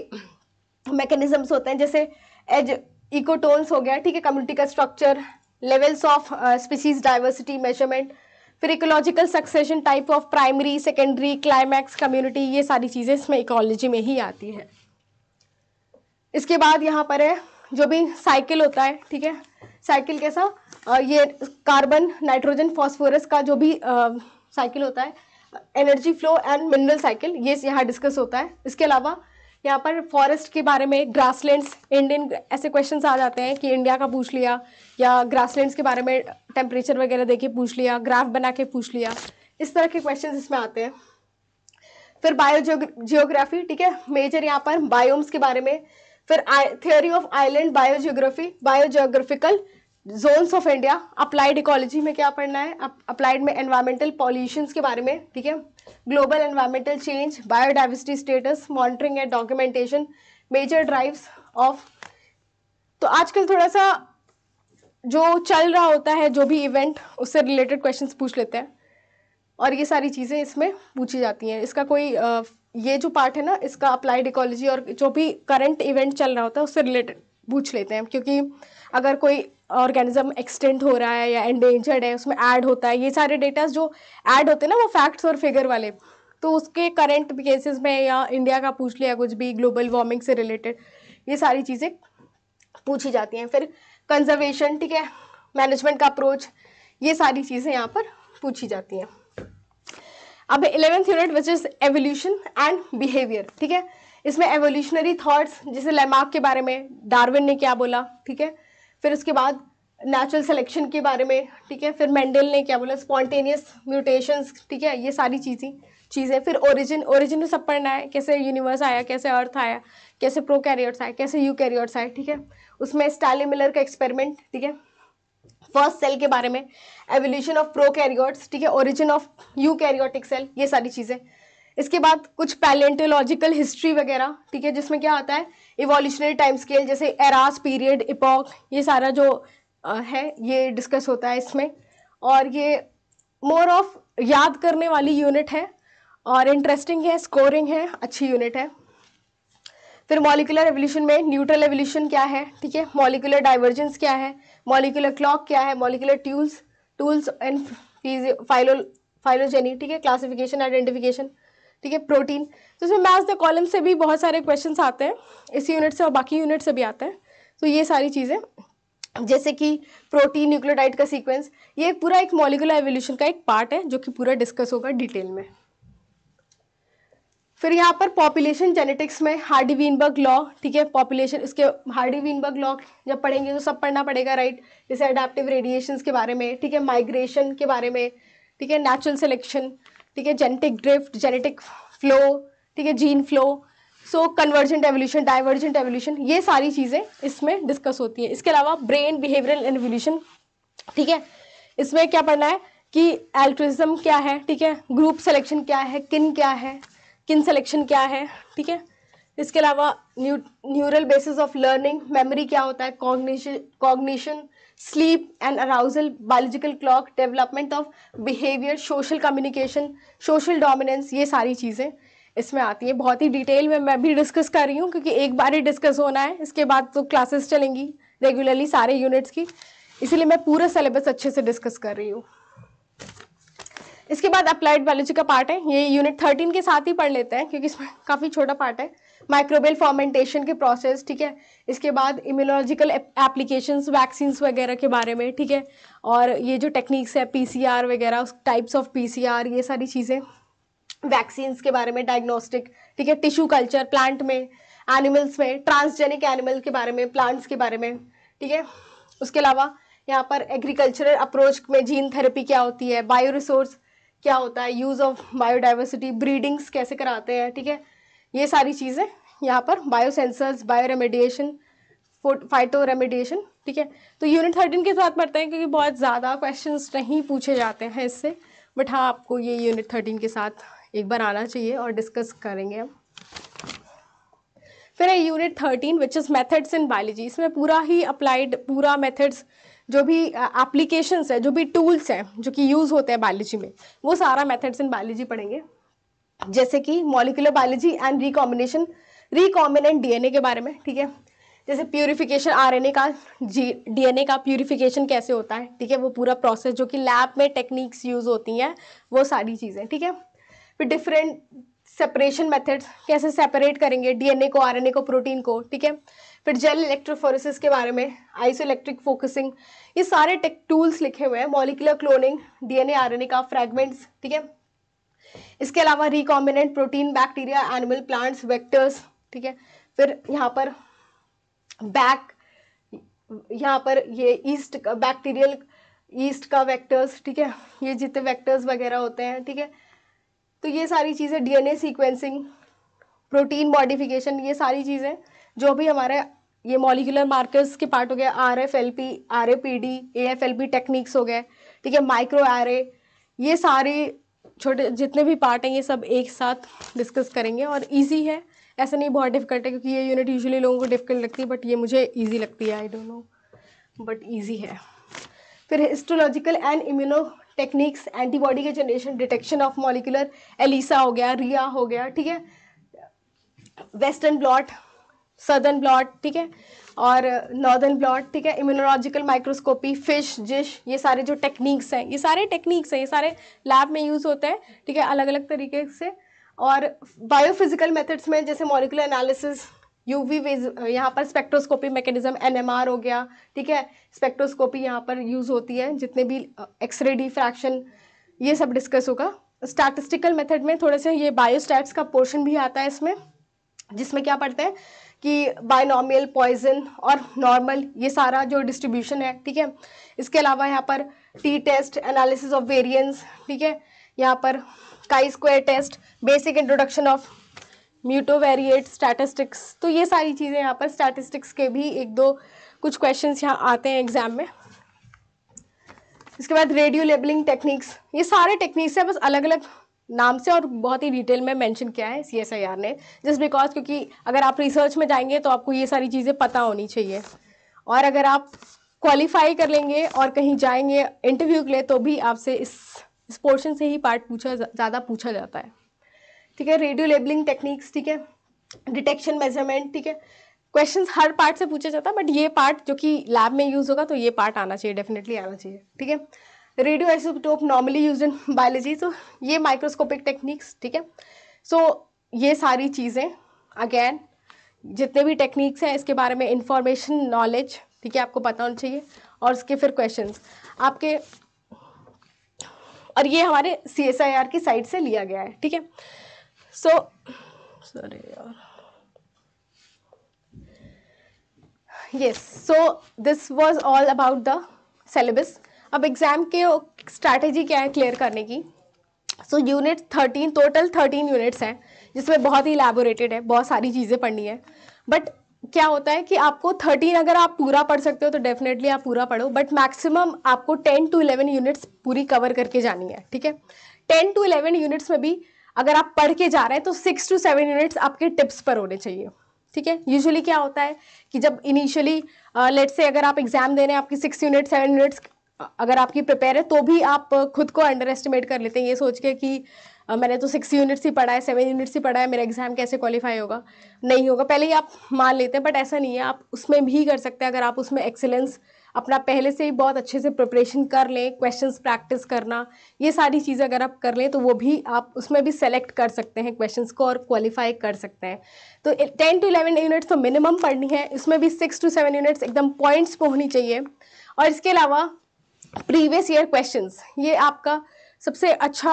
मैकेनिज्म्स होते हैं, जैसे एज इकोटोन्स हो गया, ठीक है? कम्युनिटी का structure levels of species diversity measurement फिर ecological succession type of primary secondary climax community ये सारी चीज़ें इसमें इकोलॉजी में ही आती है। इसके बाद यहाँ पर है, जो भी साइकिल होता है, ठीक है? साइकिल कैसा ये कार्बन, नाइट्रोजन, फॉस्फोरस का जो भी साइकिल होता है, energy flow and mineral cycle, ये यहाँ डिस्कस होता है। इसके अलावा यहाँ पर फॉरेस्ट के बारे में, ग्रासलैंड्स, इंडियन, ऐसे क्वेश्चन आ जाते हैं कि इंडिया का पूछ लिया, या ग्रासलैंड्स के बारे में टेम्परेचर वगैरह देके पूछ लिया ग्राफ बना के पूछ लिया, इस तरह के क्वेश्चन इसमें आते हैं। फिर बायो जियोग्राफी ठीक है? मेजर यहाँ पर बायोम्स के बारे में, फिर theory of island biogeography biogeographical zones of India applied ecology में क्या पढ़ना है? अप्लाइड में एनवायरमेंटल पॉल्यूशन के बारे में, ठीक है? Global environmental change biodiversity status monitoring and documentation major drives of तो आजकल थोड़ा सा जो चल रहा होता है, जो भी इवेंट उससे रिलेटेड क्वेश्चंस पूछ लेते हैं। और ये सारी चीज़ें इसमें पूछी जाती हैं। इसका कोई ये जो पार्ट है ना, इसका अप्लाइड इकोलॉजी और जो भी करंट इवेंट चल रहा होता है, उससे रिलेटेड पूछ लेते हैं। क्योंकि अगर कोई ऑर्गेनिज्म एक्सटेंट हो रहा है या एंडेंजर्ड है, उसमें ऐड होता है, ये सारे डेटा जो ऐड होते हैं ना, वो फैक्ट्स और फिगर वाले। तो उसके करंट केसेस में या इंडिया का पूछ लिया, कुछ भी ग्लोबल वार्मिंग से रिलेटेड ये सारी चीज़ें पूछी जाती हैं। फिर कंजर्वेशन ठीक है मैनेजमेंट का अप्रोच ये सारी चीज़ें यहाँ पर पूछी जाती हैं। अब eleventh unit which is evolution and behaviour ठीक है? इसमें एवोल्यूशनरी थॉट्स जैसे लेमार्क के बारे में डार्विन ने क्या बोला, ठीक है? फिर उसके बाद नेचुरल सिलेक्शन के बारे में, ठीक है? फिर मेंडल ने क्या बोला? स्पॉन्टेनियस म्यूटेशंस ठीक है? ये सारी चीज़ें चीज़ें। फिर ओरिजिन ओरिजिन में सब पढ़ना है। कैसे यूनिवर्स आया, कैसे अर्थ आया, कैसे प्रो कैरियर्स आए, कैसे यू कैरियर्स आए, ठीक है? उसमें स्टैली मिलर का एक्सपेरिमेंट ठीक है? फ़र्स्ट सेल के बारे में एवोल्यूशन ऑफ़ प्रो ठीक है? Origin of eukaryotic cell ये सारी चीज़ें। इसके बाद कुछ पैलेंटोलॉजिकल हिस्ट्री वगैरह, ठीक है, जिसमें क्या आता है? इवोल्यूशनरी टाइम स्केल जैसे एरास पीरियड इपॉक ये सारा जो है, ये डिस्कस होता है इसमें। और ये मोर ऑफ़ याद करने वाली यूनिट है और इंटरेस्टिंग है स्कोरिंग है, अच्छी यूनिट है। फिर मॉलिकुलर एवोल्यूशन में न्यूट्रल एवोल्यूशन क्या है, ठीक है? मॉलिकुलर डाइवर्जेंस क्या है? मॉलिकुलर क्लॉक क्या है? Molecular tools tools and phylo phylogeny ठीक है? क्लासिफिकेशन आइडेंटिफिकेशन ठीक है प्रोटीन तो इसमें मैथ द कॉलम से भी बहुत सारे क्वेश्चन आते हैं. इसी यूनिट से और बाकी यूनिट से भी आते हैं. तो ये सारी चीज़ें. जैसे कि प्रोटीन न्यूक्लियोटाइड का सीक्वेंस ये पूरा एक मॉलिकुलर एवोल्यूशन का एक पार्ट है, जो कि पूरा डिस्कस होगा डिटेल में. फिर यहाँ पर पॉपुलेशन जेनेटिक्स में हार्डी वीनबर्ग लॉ ठीक है पॉपुलेशन इसके हार्डी वीनबर्ग लॉ जब पढ़ेंगे तो सब पढ़ना पड़ेगा राइट जैसे अडेप्टिव रेडिएशन के बारे में, ठीक है माइग्रेशन के बारे में, ठीक है नेचुरल सिलेक्शन ठीक है जेनेटिक ड्रिफ्ट जेनेटिक फ्लो ठीक है gene flow so convergent evolution divergent evolution ये सारी चीज़ें इसमें डिस्कस होती है। इसके अलावा ब्रेन बिहेवियरल एवोल्यूशन ठीक है, इसमें क्या पढ़ना है कि एल्ट्रिज्म क्या है, ठीक है ग्रुप सिलेक्शन क्या है किन क्या है किन सिलेक्शन क्या है, ठीक है, इसके अलावा new neural basis of learning memory क्या होता है cognition cognition sleep and arousal biological clock development of behaviour social communication social dominance ये सारी चीज़ें इसमें आती है। बहुत ही डिटेल में मैं भी डिस्कस कर रही हूँ क्योंकि एक बार ही डिस्कस होना है। इसके बाद तो क्लासेस चलेंगी रेगुलरली सारे यूनिट्स की। इसीलिए मैं पूरा सिलेबस अच्छे से डिस्कस कर रही हूँ। इसके बाद अप्लाइड बायोलॉजी का पार्ट है। ये यूनिट थर्टीन के साथ ही पढ़ लेते हैं क्योंकि इसमें काफ़ी छोटा पार्ट है। माइक्रोबियल फॉर्मेंटेशन के प्रोसेस, ठीक है? इसके बाद इम्यूनोलॉजिकल एप्लीकेशन वैक्सीन वगैरह के बारे में, ठीक है? और ये जो टेक्निक्स है पीसीआर वगैरह, उस टाइप्स ऑफ़ पीसीआर ये सारी चीज़ें वैक्सीन के बारे में डायग्नोस्टिक ठीक है? टिश्यू कल्चर प्लांट में एनिमल्स में ट्रांसजेनिक एनिमल के बारे में प्लांट्स के बारे में, ठीक है? उसके अलावा यहाँ पर एग्रीकल्चरल अप्रोच में जीन थेरेपी क्या होती है बायो रिसोर्स क्या होता है यूज़ ऑफ़ बायोडाइवर्सिटी ब्रीडिंग्स कैसे कराते हैं, ठीक है? ये सारी चीज़ें यहाँ पर biosensors bioremediation phytoremediation ठीक है? तो यूनिट थर्टीन के साथ पढ़ते हैं क्योंकि बहुत ज़्यादा क्वेश्चंस नहीं पूछे जाते हैं इससे। बट हाँ आपको ये यूनिट थर्टीन के साथ एक बार आना चाहिए और डिस्कस करेंगे हम। फिर है unit thirteen which is methods in biology इसमें पूरा ही अप्लाइड पूरा मेथड्स जो भी एप्लीकेशंस है, जो भी टूल्स हैं, जो कि यूज़ होते हैं बायोलॉजी में, वो सारा मेथड्स इन बायोलॉजी पढ़ेंगे। जैसे कि molecular biology and recombination recombinant DNA के बारे में, ठीक है? जैसे प्यूरिफिकेशन आरएनए का जी डीएनए का प्यूरिफिकेशन कैसे होता है, ठीक है? वो पूरा प्रोसेस जो कि लैब में टेक्निक्स यूज़ होती हैं, वो सारी चीज़ें, ठीक है? फिर डिफरेंट सेपरेशन मेथड्स कैसे सेपरेट करेंगे डीएनए को आरएनए को प्रोटीन को, ठीक है? फिर जेल इलेक्ट्रोफोरेसिस के बारे में आइसो इलेक्ट्रिक फोकसिंग ये सारे टेक टूल्स लिखे हुए हैं मॉलिकुलर क्लोनिंग डीएनए आरएनए का फ्रेगमेंट्स ठीक है? इसके अलावा recombinant protein bacteria animal plants vectors ठीक है? फिर यहाँ पर बैक यहाँ पर ये ईस्ट बैक्टीरियल ईस्ट का वेक्टर्स ठीक है? ये जितने वेक्टर्स वगैरह होते हैं, ठीक है? तो ये सारी चीज़ें डीएनए सीक्वेंसिंग प्रोटीन मॉडिफिकेशन ये सारी चीज़ें जो भी हमारे ये मॉलिकुलर मार्कर्स के पार्ट हो गए R F L P R A P D A F L P techniques हो गए, ठीक है? माइक्रो आर ए ये सारे छोटे जितने भी पार्ट हैं, ये सब एक साथ डिस्कस करेंगे और ईजी है। ऐसा नहीं बहुत डिफ़िकल्ट है क्योंकि ये यूनिट यूजुअली लोगों को डिफ़िकल्ट लगती है बट ये मुझे ईजी लगती है I don't know but easy है। फिर histological and immuno techniques antibody के generation detection of molecular ELISA हो गया रिया हो गया, ठीक है? वेस्टर्न ब्लॉट सदर्न ब्लॉट ठीक है? और नॉर्दर्न ब्लॉट ठीक है? इम्यूनोलॉजिकल माइक्रोस्कोपी फ़िश जिश ये सारे जो टेक्निक्स हैं, ये सारे टेक्निक्स हैं, ये सारे लैब में यूज़ होते हैं, ठीक है? अलग अलग तरीके से। और बायोफिजिकल मेथड्स में, जैसे मॉलिकुलर एनालिसिस यूवी वेज यहाँ पर स्पेक्ट्रोस्कोपी मैकेनिज्म एनएमआर हो गया, ठीक है? स्पेक्ट्रोस्कोपी यहाँ पर यूज़ होती है, जितने भी एक्सरे डिफ्रैक्शन ये सब डिस्कस होगा। स्टैटिस्टिकल मेथड में थोड़े से ये बायोस्टैट्स का पोर्शन भी आता है इसमें, जिसमें क्या पढ़ते हैं? कि बायनॉमियल पॉइजन और नॉर्मल ये सारा जो डिस्ट्रीब्यूशन है, ठीक है? इसके अलावा यहाँ पर T test analysis of variance ठीक है? यहाँ पर chi square test basic introduction of multivariate statistics तो ये सारी चीज़ें यहाँ पर स्टैटिस्टिक्स के भी एक दो कुछ क्वेश्चन यहाँ आते हैं एग्ज़ाम में। इसके बाद रेडियो लेबलिंग टेक्निक्स ये सारे टेक्निक्स हैं, बस अलग अलग नाम से और बहुत ही डिटेल में मेंशन किया है सीएसआईआर ने। जस्ट बिकॉज़ क्योंकि अगर आप रिसर्च में जाएँगे तो आपको ये सारी चीज़ें पता होनी चाहिए। और अगर आप क्वालिफाई कर लेंगे और कहीं जाएँगे इंटरव्यू के लिए तो भी आपसे इस इस पोर्शन से ही पार्ट पूछा ज़्यादा पूछा जाता है। ठीक है रेडियो लेबलिंग टेक्निक्स ठीक है? डिटेक्शन मेज़रमेंट ठीक है? क्वेश्चंस हर पार्ट से पूछा जाता है बट ये पार्ट जो कि लैब में यूज़ होगा तो ये पार्ट आना चाहिए डेफिनेटली आना चाहिए। ठीक है? Radioisotope normally use in biology तो ये माइक्रोस्कोपिक टेक्निक्स ठीक है? सो ये सारी चीज़ें अगेन जितने भी टेक्निक्स हैं, इसके बारे में इंफॉर्मेशन नॉलेज ठीक है, आपको पता होना चाहिए, और उसके फिर क्वेश्चन आपके, और ये हमारे सी एस आई आर की साइड से लिया गया है, ठीक है? सो सॉरी यार। Yes, so this was all about the syllabus अब एग्ज़ाम के स्ट्रैटेजी क्या है क्लियर करने की? So unit thirteen total thirteen units हैं, जिसमें बहुत ही इलेबोरेटेड है, बहुत सारी चीज़ें पढ़नी है। बट क्या होता है कि आपको थर्टीन अगर आप पूरा पढ़ सकते हो तो डेफिनेटली आप पूरा पढ़ो बट मैक्सिमम आपको टेन टू इलेवन यूनिट्स पूरी कवर करके जानी है, ठीक है? टेन टू इलेवन यूनिट्स में भी अगर आप पढ़ के जा रहे हैं तो सिक्स टू सेवन यूनिट्स आपके टिप्स पर होने चाहिए, ठीक है? यूजुअली क्या होता है कि जब इनिशियली लेट से अगर आप एग्ज़ाम दे रहे हैं, आपकी सिक्स यूनिट सेवन यूनिट्स अगर आपकी प्रिपेयर है तो भी आप खुद को अंडर एस्टिमेट कर लेते हैं। ये सोच के कि मैंने तो सिक्स यूनिट्स ही पढ़ा है सेवन यूनिट्स ही पढ़ा है, मेरा एग्ज़ाम कैसे क्वालिफाई होगा? नहीं होगा। पहले ही आप मान लेते हैं बट ऐसा नहीं है। आप उसमें भी कर सकते हैं। अगर आप उसमें एक्सेलेंस अपना पहले से ही बहुत अच्छे से प्रिपरेशन कर लें क्वेश्चन प्रैक्टिस करना, ये सारी चीज़ें अगर आप कर लें तो वो भी आप उसमें भी सेलेक्ट कर सकते हैं क्वेश्चंस को और क्वालिफाई कर सकते हैं। तो टेन टू इलेवन यूनिट्स तो मिनिमम पढ़नी है। इसमें भी सिक्स टू सेवन यूनिट्स एकदम पॉइंट्स पर होनी चाहिए। और इसके अलावा प्रीवियस ईयर क्वेश्चंस ये आपका सबसे अच्छा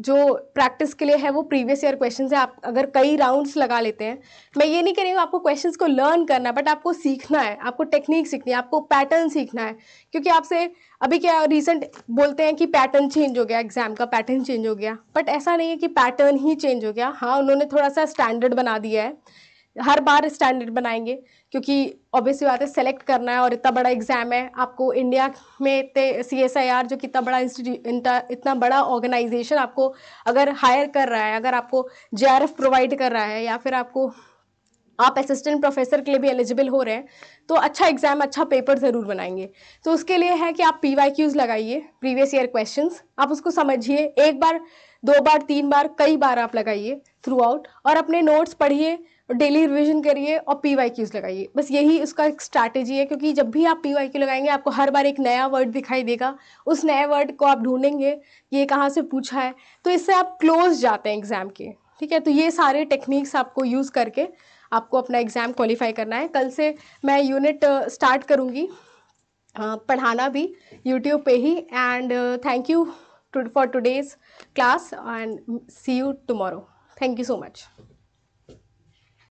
जो प्रैक्टिस के लिए है, वो प्रीवियस ईयर क्वेश्चन है। आप अगर कई राउंड्स लगा लेते हैं, मैं ये नहीं कह रही हूँ आपको क्वेश्चंस को लर्न करना बट आपको सीखना है, आपको टेक्निक सीखनी है, आपको पैटर्न सीखना है। क्योंकि आपसे अभी क्या रिसेंट बोलते हैं कि पैटर्न चेंज हो गया एग्ज़ाम का पैटर्न चेंज हो गया। बट ऐसा नहीं है कि पैटर्न ही चेंज हो गया। हाँ उन्होंने थोड़ा सा स्टैंडर्ड बना दिया है। हर बार स्टैंडर्ड बनाएँगे, क्योंकि ऑब्वियसली बात है सेलेक्ट करना है और इतना बड़ा एग्ज़ाम है। आपको इंडिया में इतने सी एस आई आर जो कि इतना बड़ा इंस्टीट्यूट इतना बड़ा ऑर्गेनाइजेशन आपको अगर हायर कर रहा है, अगर आपको जे आर एफ़ प्रोवाइड कर रहा है, या फिर आपको, आप असिस्टेंट प्रोफेसर के लिए भी एलिजिबल हो रहे हैं तो अच्छा एग्ज़ाम अच्छा पेपर ज़रूर बनाएँगे। तो उसके लिए है कि आप पी वाई क्यूज़ लगाइए प्रीवियस ईयर क्वेश्चन आप उसको समझिए, एक बार, दो बार, तीन बार, कई बार आप लगाइए थ्रू आउट और अपने नोट्स पढ़िए। डेली रिविजन करिए और पी वाई क्यूज लगाइए। बस यही उसका एक स्ट्रैटेजी है, क्योंकि जब भी आप पी वाई क्यू लगाएँगे, आपको हर बार एक नया वर्ड दिखाई देगा। उस नए वर्ड को आप ढूंढेंगे, ये कहाँ से पूछा है। तो इससे आप क्लोज जाते हैं एग्ज़ाम के, ठीक है? तो ये सारे टेक्निक्स आपको यूज़ करके आपको अपना एग्ज़ाम क्वालिफाई करना है। कल से मैं यूनिट स्टार्ट करूँगी पढ़ाना भी यूट्यूब पे ही। And thank you for today's class and see you tomorrow thank you so much